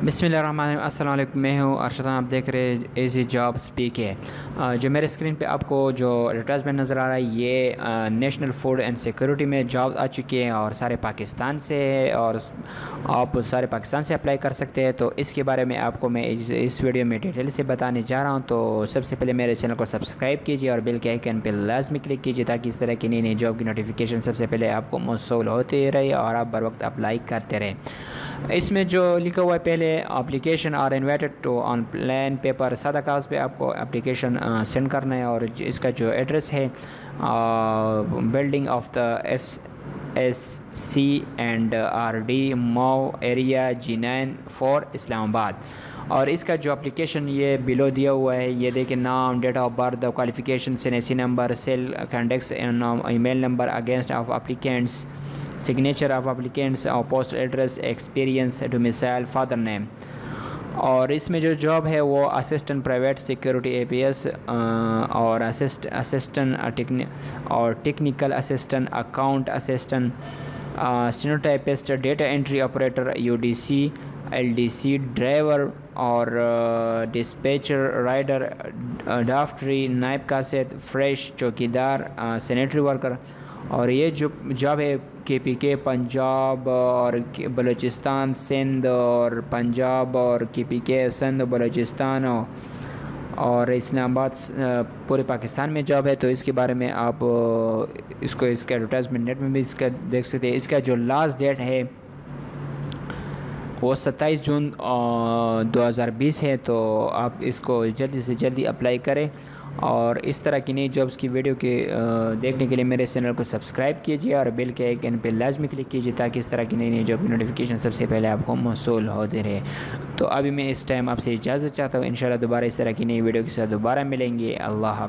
बिसमीम अल्लाम मैं हूँ अरशद आप देख रहे हैं एजी जॉब स्पीक है। जो मेरे स्क्रीन पे आपको जो एडवर्टाइजमेंट नज़र आ रहा है ये नेशनल फ़ूड एंड सिक्योरिटी में जॉब आ चुकी हैं और सारे पाकिस्तान से और आप सारे पाकिस्तान से अप्लाई कर सकते हैं। तो इसके बारे में आपको मैं इस, इस वीडियो में डिटेल से बताने जा रहा हूँ। तो सबसे पहले मेरे चैनल को सब्सक्राइब कीजिए और बिल के आइकन पर लाजमी क्लिक कीजिए ताकि इस तरह की नई नई जॉब की नोटिफिकेशन सबसे पहले आपको मौसू होती रहे और आप बर वक्त अप्लाई करते रहें। इसमें जो लिखा हुआ है, पहले application are invited to on plain paper सादा कागज़ पे आपको अप्लीकेशन सेंड करना है और इसका जो एड्रेस है building of the F S C and R D mauve area G nine four Islamabad और इसका जो एप्लीकेशन ये बिलो दिया हुआ है, ये देखिए नाम date of birth qualification C number cell contacts email number against of applicants signature of applicants और post address experience domicile father name और इसमें जो जॉब है वो असिस्टेंट प्राइवेट सिक्योरिटी एपीएस और असिस्ट असिस्टेंट और technical assistant account assistant stenotypist data entry operator UDC LDC driver और dispatcher rider डाफ्ट्री नाइब कासेत फ्रेश चौकीदार सैनिटरी वर्कर और ये जो, जॉब है के पी के पंजाब और बलूचिस्तान, सिंध और पंजाब और के पी के सिंध, बलूचिस्तान और इस्लामाबाद पूरे पाकिस्तान में जॉब है तो इसके बारे में आप इसको इसका एडवर्टाइजमेंट नेट में भी इसका देख सकते हैं। इसका जो लास्ट डेट है, वो सत्ताईस जून दो हज़ार बीस है तो आप इसको जल्दी से जल्दी अप्लाई करें। और इस तरह की नई जॉब्स की वीडियो के देखने के लिए मेरे चैनल को सब्सक्राइब कीजिए और बिल के आइकन पर लाजमी क्लिक कीजिए ताकि इस तरह की नई नई जॉब की नोटिफिकेशन सबसे पहले आपको मौसू होते रहे। तो अभी मैं इस टाइम आपसे इजाज़त चाहता हूँ। इन दोबारा इस तरह की नई वीडियो के साथ दोबारा मिलेंगे। अल्लाह